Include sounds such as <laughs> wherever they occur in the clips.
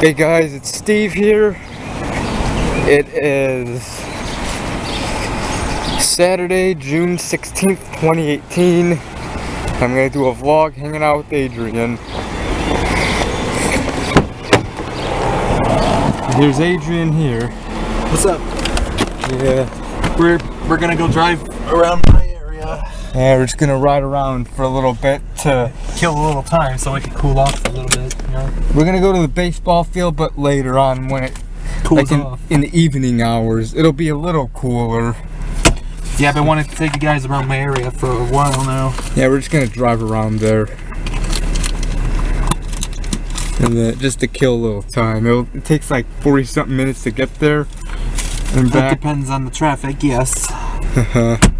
Hey guys, it's Steve here. It is Saturday, June 16th, 2018. I'm gonna do a vlog hanging out with Adrian. Here's Adrian here. What's up? Yeah. We're we're gonna go drive around my. Yeah, we're just gonna ride around for a little bit to Kill a little time so we can cool off a little bit. You know, we're gonna go to the baseball field but later on when it cools like in, off. in the evening hours. It'll be a little cooler. Yeah, I've been wanting to take you guys around my area for a while now. Yeah, we're just gonna drive around there. And then just to kill a little time. It'll, it takes like 40 something minutes to get there and That back. depends on the traffic, yes. <laughs>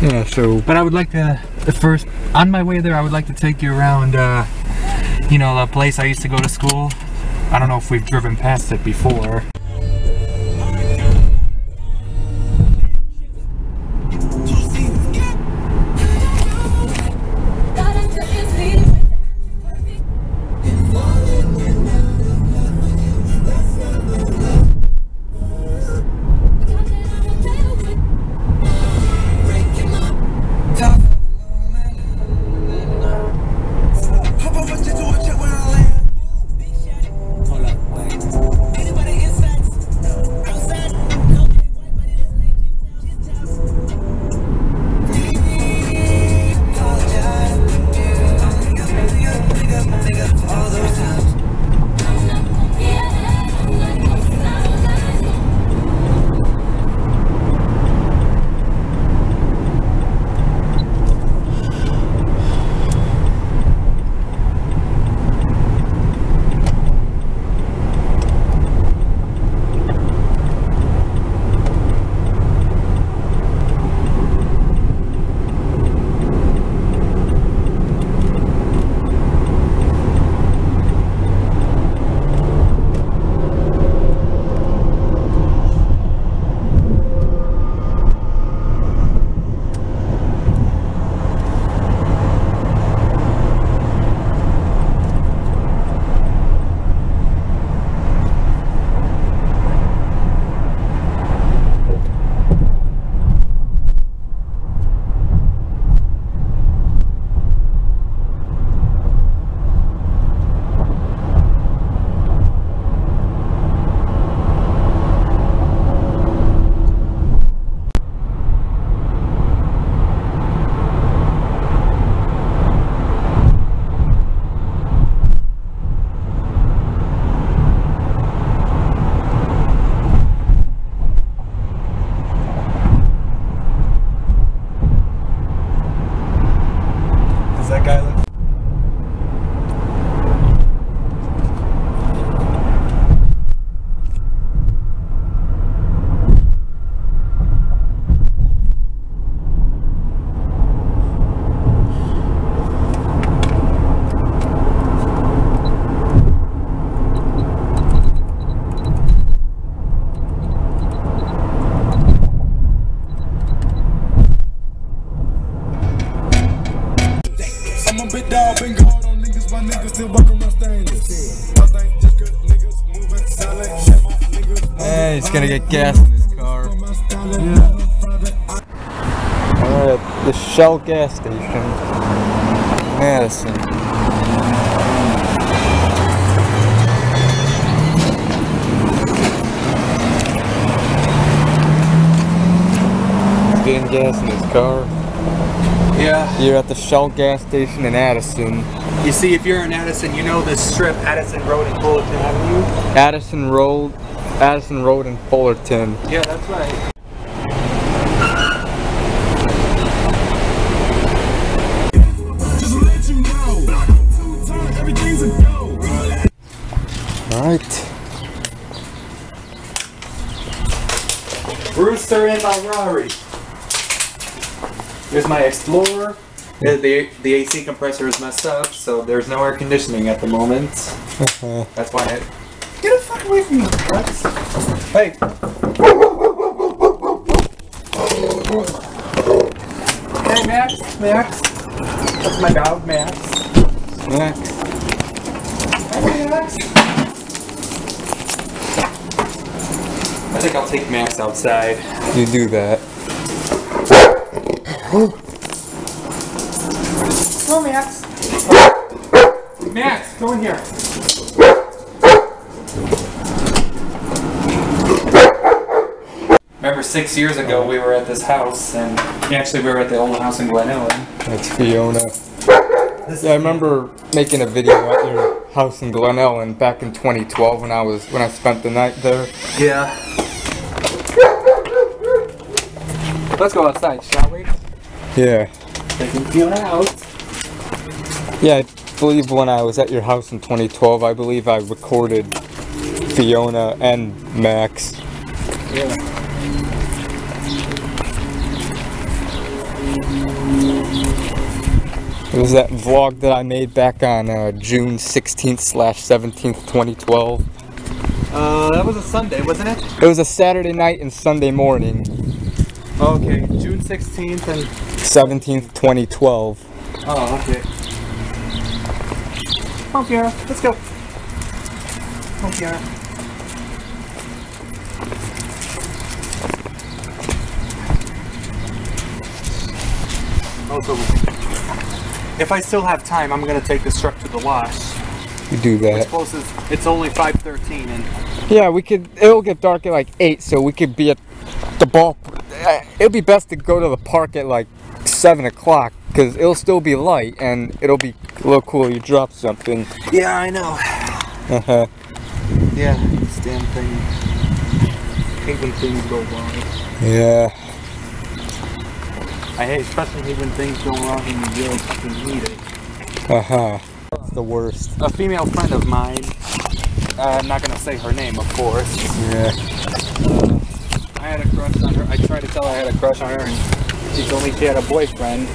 yeah, so But I would like to first on my way there. I would like to take you around. Uh, you know, the place I used to go to school. I don't know if we've driven past it before. Niggas he's gonna get gas in his car. on my style. Alright, the Shell gas station. Madison. He's getting gas in his car. Yeah. You're at the Shell gas station in Addison. You see, if you're in Addison, you know this strip, Addison Road and Fullerton Avenue. Addison Road, Addison Road in Fullerton. Yeah, that's right. Just to let you know. Two times, everything's a go. Alright. Rooster in my Rari. Here's my Explorer. Uh, The, the AC compressor is messed up, so there's no air conditioning at the moment. That's why I... Get the fuck away from me, Rex. Hey. Hey, Max. Max. That's my dog, Max. Next. I think I'll take Max outside. You do that. Go, Max. Max, go in here. Remember six years ago we were at this house and actually we were at the old house in Glen Ellyn. That's Fiona. Yeah, I remember making a video at your house in Glen Ellyn back in 2012 when I was when I spent the night there. Yeah. Let's go outside, shall we? Yeah. Taking Fiona out. Yeah, I believe when I was at your house in 2012, I believe I recorded Fiona and Max. Yeah. Was that vlog that I made back on uh, June 16th slash 17th, 2012. Uh, that was a Sunday, wasn't it? It was a Saturday night and Sunday morning, Okay, June 16th and. 17th, 2012. Oh, okay. Come on, Fiona, let's go. Come on, Fiona. Also, if I still have time, I'm gonna take this truck to the wash. You do that. closes, it's only 5:13, and Yeah, we could. It'll get dark at like eight, so we could be at the ball. uh, It'll be best to go to the park at like seven o'clock because it'll still be light and it'll be a little cool. You drop something. yeah, I know. Uh-huh. Yeah, this damn thing. hate when things go wrong. Yeah. I hate, especially when things go wrong and you really fucking need it. Uh huh. That's the worst. A female friend of mine, uh, I'm not gonna say her name, of course. Yeah. I had a crush on her. I tried to tell her I had a crush on her, and she told me she had a boyfriend,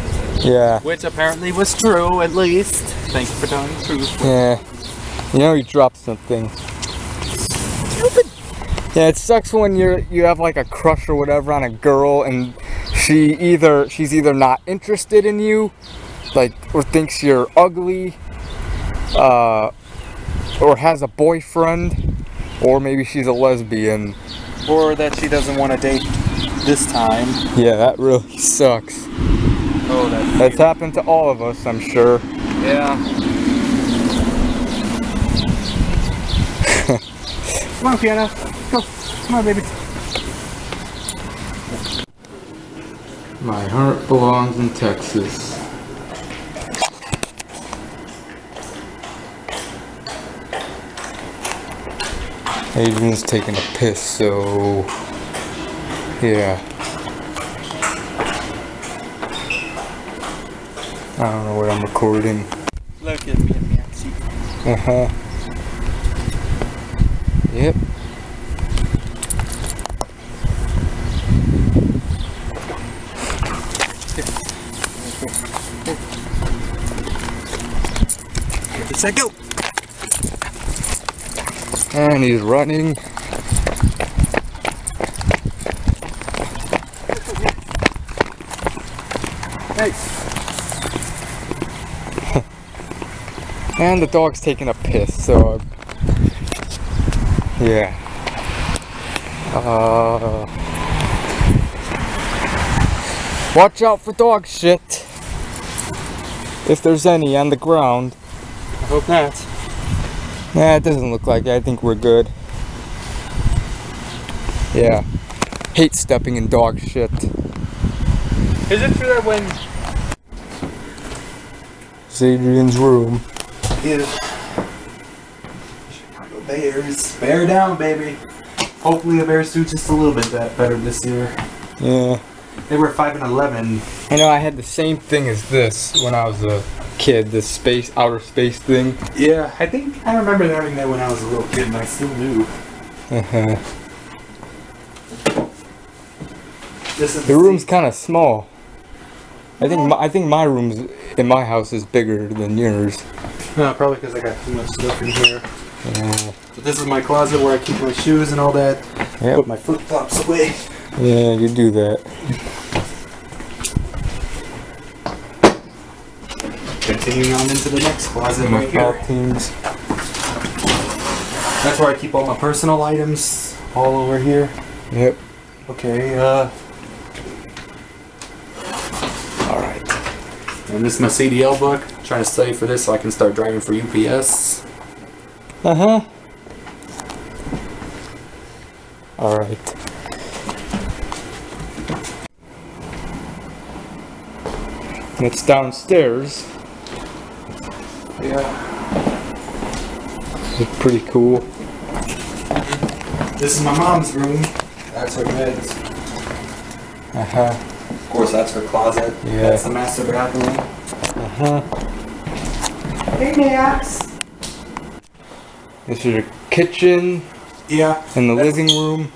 Yeah. which apparently was true, at least. Thank you for telling the truth. Yeah. You know you dropped something. Stupid. Yeah, it sucks when you're you have like a crush or whatever on a girl and she either she's either not interested in you, like or thinks you're ugly, uh, or has a boyfriend, or maybe she's a lesbian. Or that she doesn't want to date this time. Yeah, that really sucks. Oh, that's That's happened to all of us, I'm sure. yeah. <laughs> Come on, Fiona. Go. Come on, baby. My heart belongs in Texas. Adrian's taking a piss, so yeah. I don't know what I'm recording. Look at me Nancy. Uh huh. Yep. A go. And he's running. Hey. And the dog's taking a piss, so yeah. Uh, watch out for dog shit. If there's any on the ground. Hope not. Nah, it doesn't look like it. I think we're good. Yeah. Hate stepping in dog shit. Is it true that when It's Adrian's room. Yeah. Chicago Bears. Bear down, baby. Hopefully the Bears do just a little bit that better this year. Yeah. They were five and eleven. I know I had the same thing as this when I was a kid, this space, outer space thing. Yeah, I think I remember having that when I was a little kid, and I still do. Uh-huh. This is The room's kind of small. I think my, I think my room's in my house is bigger than yours. no, probably because I got too much stuff in here. But this is my closet where I keep my shoes and all that. Yep. Put my flip flops away. Yeah, you do that. Continuing on into the next closet My right here. teams. That's where I keep all my personal items, all over here. Yep. Okay, uh, Alright. and this is my CDL book. trying to study for this so I can start driving for UPS. Uh huh. Alright. It's downstairs. Yeah. is pretty cool. This is my mom's room. That's her bed. Uh huh. Of course, that's her closet. Yeah. That's the master bathroom. Uh huh. Hey, Max. This is your kitchen Yeah. and the living room.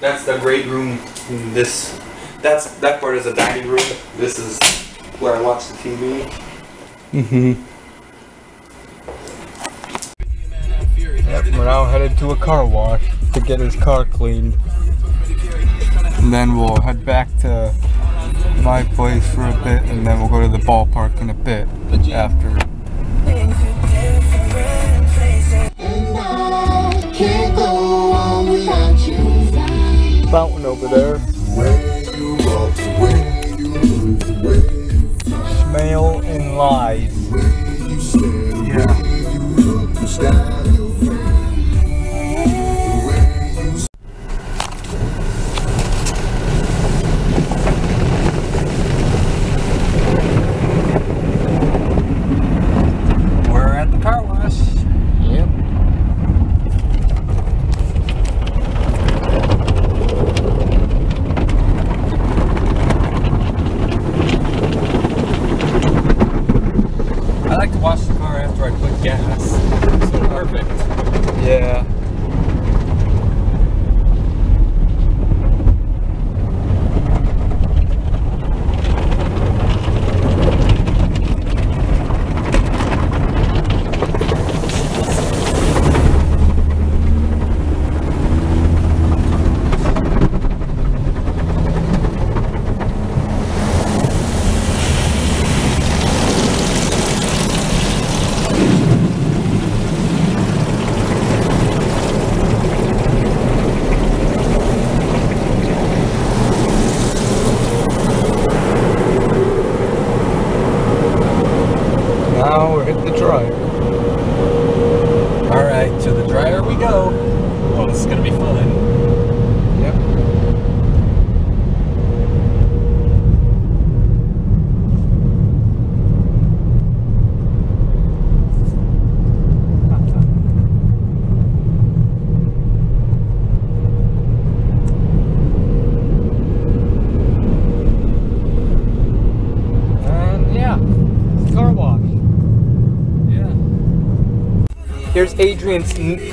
That's the great room. in This, that's that part is a dining room. This is where I watch the TV. Mm-hmm. Now headed to a car wash to get his car cleaned. And then we'll head back to my place for a bit and then we'll go to the ballpark in a bit after. Fountain over there. Smell and lies. Yeah.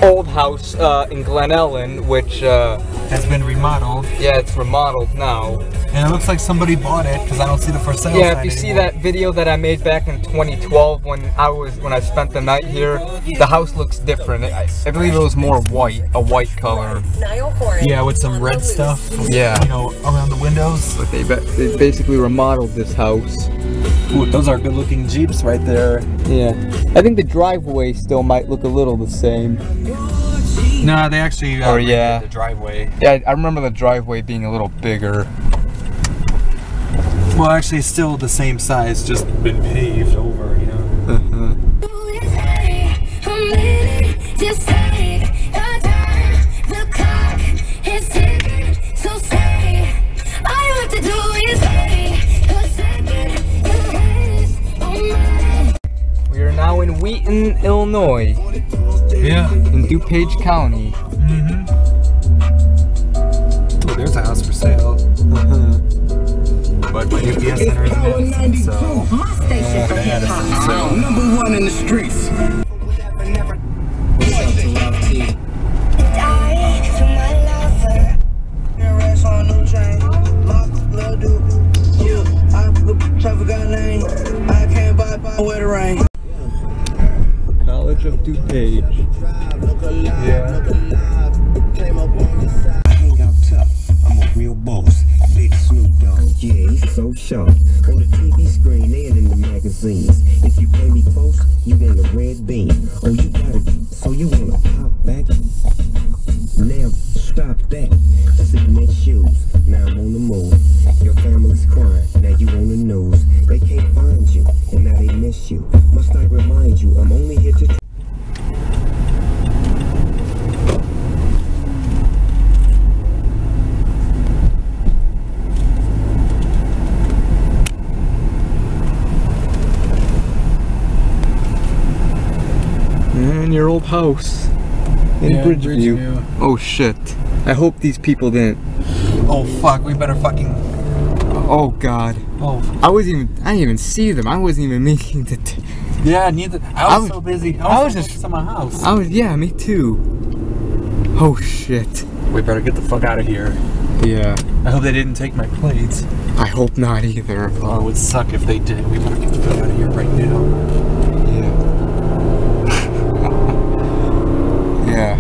Old house uh, in Glen Ellyn, which, uh, Has been remodeled, yeah, it's remodeled now. And it looks like somebody bought it because I don't see the for sale. Yeah, if sign you see that video that I made back in 2012 when I was when I spent the night here, the house looks different. I, I believe it was more white, a white color. Yeah, with some red stuff. Yeah. You know, around the windows. But they they basically remodeled this house. Ooh, those are good-looking Jeeps right there. Yeah, I think the driveway still might look a little the same. No, they actually. Oh, yeah. The driveway. Yeah, I I remember the driveway being a little bigger. Well, actually, still the same size, just been paved over. You know. Just take your time. The clock is ticking, so stay. All you have to do is wait a second. Your head is on mine. We are now in Wheaton, Illinois, Yeah. in DuPage County. Mm-hmm. Oh, there's a house for sale. But my UPS center is in Edison, so. Edison, so. number one in the streets. Your old house in Yeah, Bridgeview. Bridgeview. Oh shit. I hope these people didn't. Oh fuck, we better fucking. Oh god. Oh I wasn't even. I didn't even see them. I wasn't even <laughs> making the. Yeah, neither. I I was, was- so busy. I was, I was just- at my house. I was. Yeah, me too. Oh shit. we better get the fuck out of here. Yeah. I hope they didn't take my plates. I hope not either. Oh, it would suck if they did. We better get the fuck out of here right now. Yeah. yeah.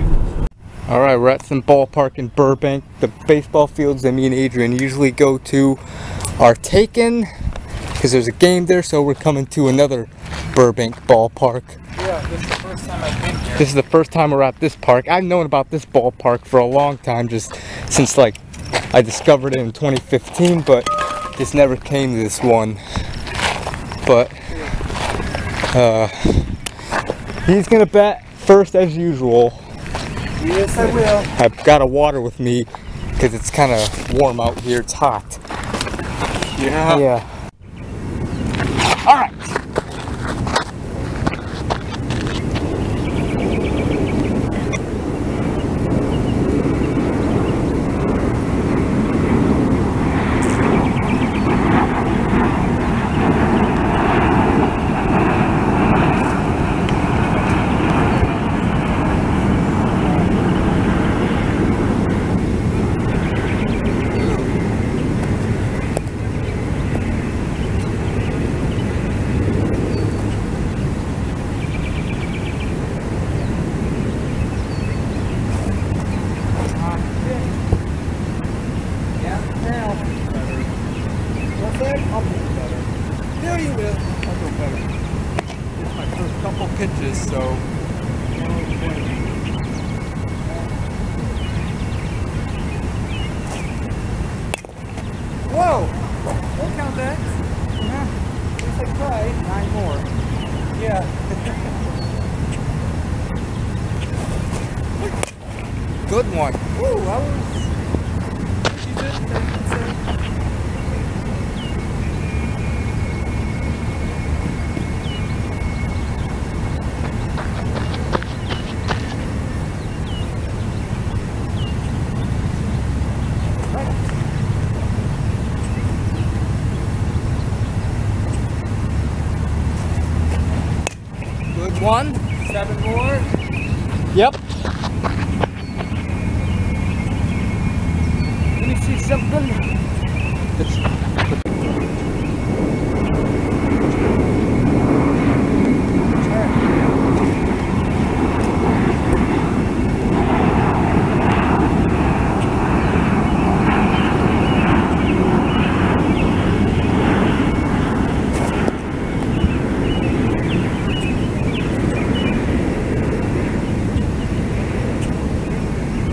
All right, we're at some ballpark in Burbank. The baseball fields that me and Adrian usually go to are taken because there's a game there, so we're coming to another Burbank ballpark. Yeah, this is the first time I've been here. This is the first time we're at this park. I've known about this ballpark for a long time, just since like I discovered it in 2015, but just never came to this one. But uh, he's gonna bat first as usual. Yes, I will. I've got a water with me because it's kind of warm out here. It's hot. Yeah. Yeah. All right. Yeah, you will. I'll go better. It's my first couple pitches, so. Whoa! Don't count that. Yeah. At least I tried. Nine more. Yeah. Good one. Woo, I was. She did. Thank you, sir. Good one. Seven more. Yep. Let me see something.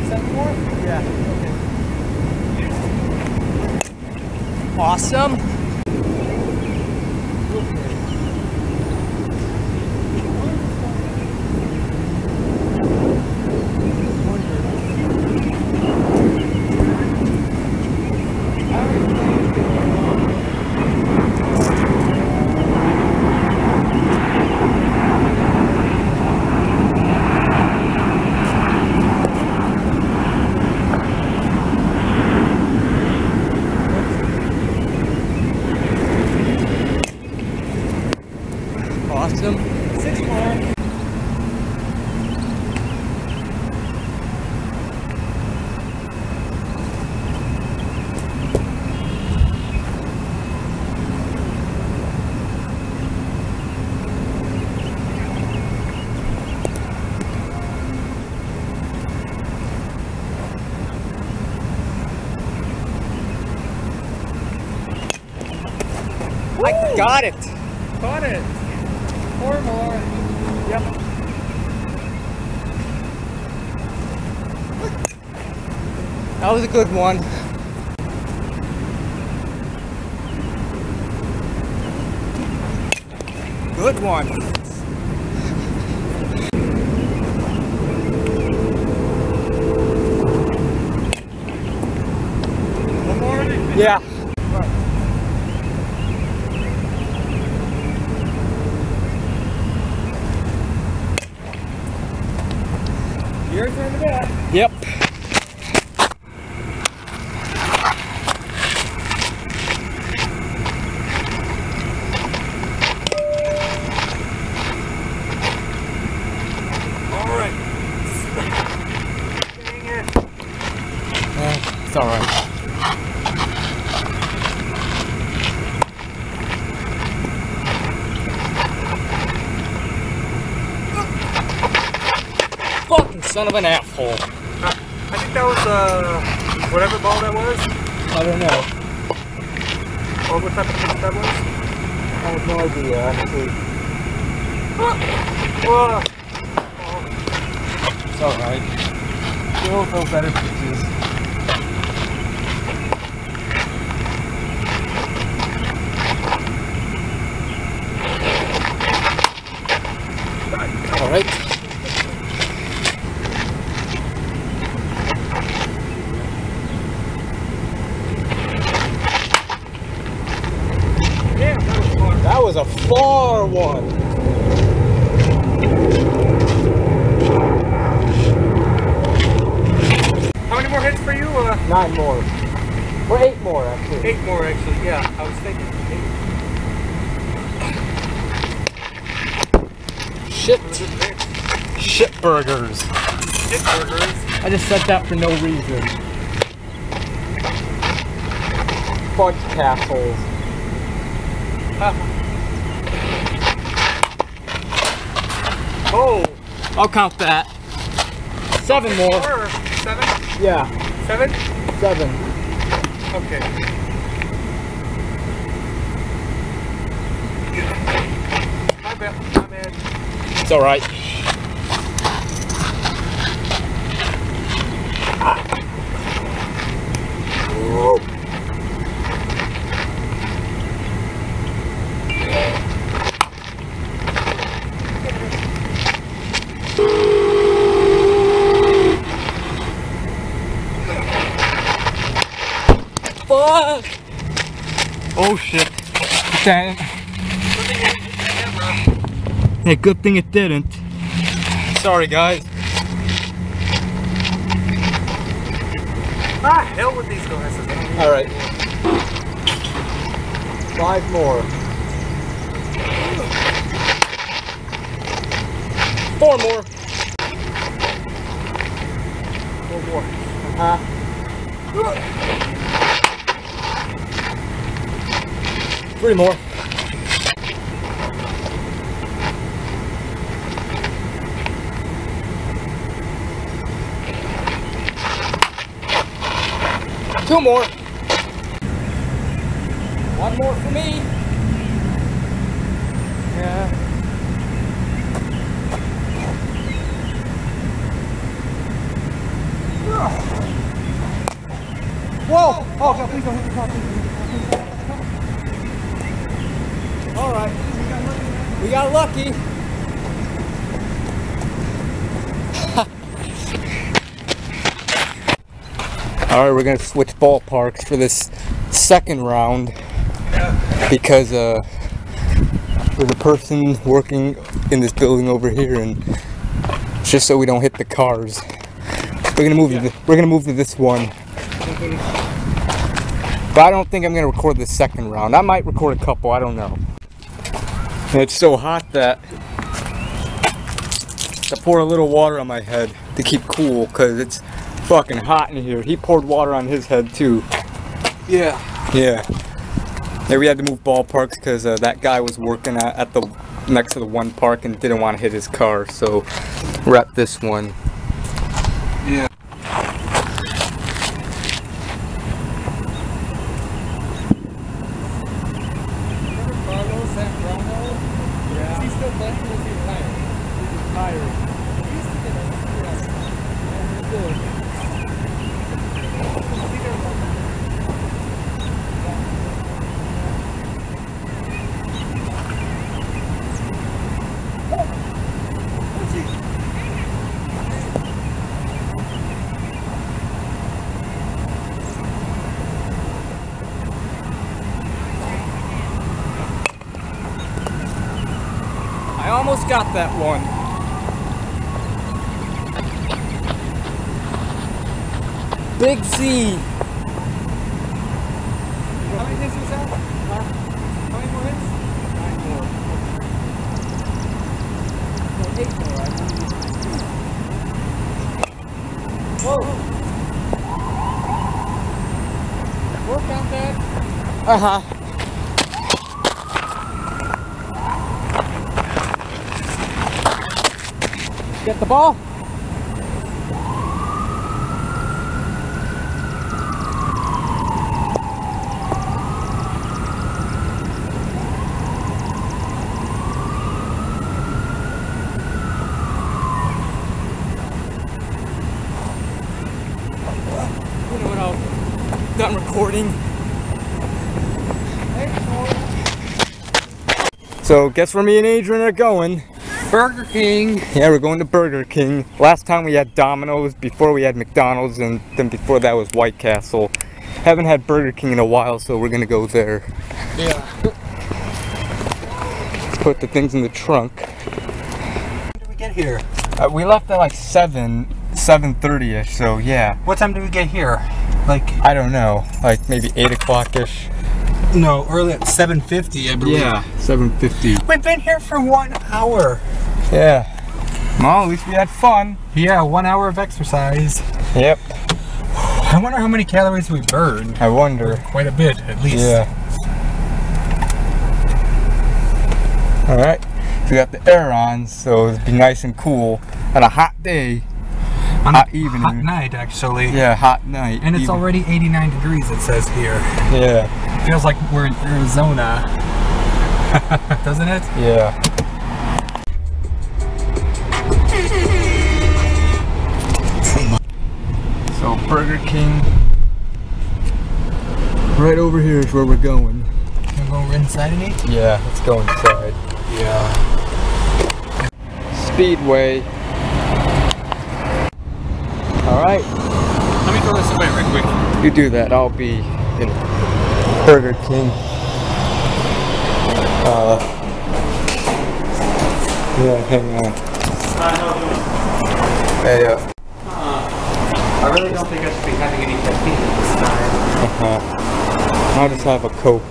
Seven more? Yeah. Okay. Awesome. Awesome. Six more. I got it. Got it. Four more. Yep. That was a good one. Good one. One more. Yeah. Your turn to bat. Yep. All right. Dang it. Eh, it's alright. Fucking son of an asshole. I think that was uh whatever ball that was. I don't know. Or what type of pitch that was. I have no idea, actually. Whoa. It's alright. You'll throw better pitches. Alright. Damn, that was far. That was a far one. How many more hits for you? Uh, Nine more. Or eight more, actually. Eight more actually. Yeah, I was thinking. Eight. Shit. That was a good pick. Shit burgers. Hit burgers. I just said that for no reason. Fudge castles. <laughs> Oh, I'll count that. Seven more. four, seven, Yeah, seven. seven. Okay. My bad. My bad. It's alright. Fuck! Oh shit. Dang. Yeah, good thing it didn't. Sorry, guys. Ah, hell with these glasses. All right. Five more. Four more. Four more. Uh-huh. Three more. Two more. One more for me. Yeah. Whoa! Oh, God, please don't hit the car. Please don't hit. All right. We got lucky. All right, we're gonna switch ballparks for this second round because uh, there's a person working in this building over here, and just so we don't hit the cars, we're gonna move. To the, we're gonna move to this one. But I don't think I'm gonna record the second round. I might record a couple. I don't know. And it's so hot that I pour a little water on my head to keep cool because it's fucking hot in here. He poured water on his head too. Yeah. Yeah. Yeah, we had to move ballparks because uh, that guy was working at, at the next to the one park and didn't want to hit his car. So we're at this one. Got that one. Big Z. How many hits was that? How many more hits? Nine more. Eight more. Whoa. Work on that. Uh Get the ball. You know what? I'm done recording. So, guess where me and Adrian are going? Burger King. Yeah, we're going to Burger King. Last time we had Domino's, before we had McDonald's, and then before that was White Castle. Haven't had Burger King in a while, so we're gonna go there. Yeah. Put the things in the trunk. When did we get here? Uh, we left at like seven, seven thirty-ish. So yeah, What time did we get here? Like I don't know, like maybe eight o'clock ish. No, early at 7:50, I believe. Yeah, seven fifty. We've been here for one hour. Yeah. Well, at least we had fun. Yeah, one hour of exercise. Yep. I wonder how many calories we burned. I wonder. Quite a bit, at least. Yeah. All right. We got the air on, so it'll be nice and cool on a hot day. On Hot a evening. hot night, actually. Yeah, hot night. And it's even- already 89 degrees, it says here. Yeah. Feels like we're in Arizona. <laughs> Doesn't it? Yeah. So Burger King. Right over here is where we're going. Can we go inside and eat? Yeah, let's go inside. Yeah. Speedway. All right, Let me throw this away right quick. you do that. I'll be in Burger King. Uh, yeah, hang on. Hey, uh, I really don't think I should be having any caffeine this time. uh-huh. I'll just have a Coke.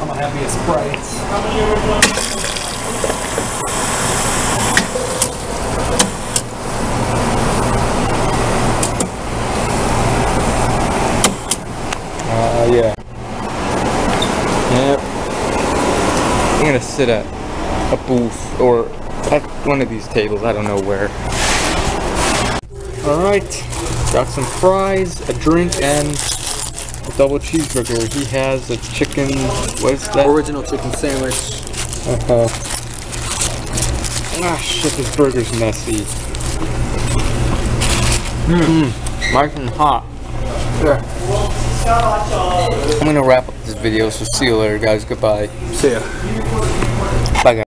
I'm gonna have me a Sprite. Uh, yeah. Yep. I'm gonna sit at a booth or at one of these tables. I don't know where. All right. Got some fries, a drink, and a double cheeseburger. He has a chicken. What is that? Original chicken sandwich. Uh-huh. Ah, shit, this burger's messy. Mmm, nice and hot. I'm gonna wrap up this video, so see you later, guys. Goodbye. See ya.